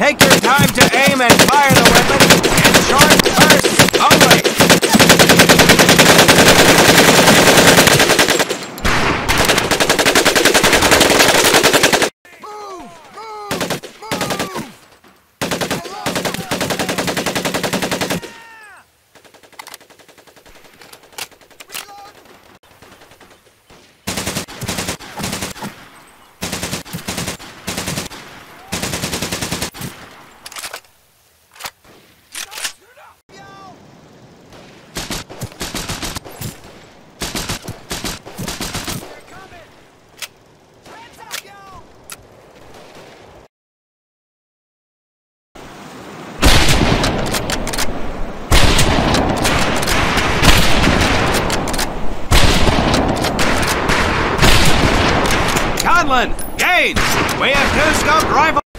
Take your time to aim and fire Gaines, we have two scoped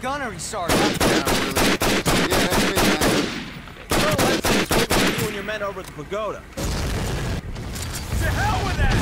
Gunnery sergeant. Yeah, that's me, man. Colonel Hudson is waiting for you and your men over at the pagoda. To hell with that!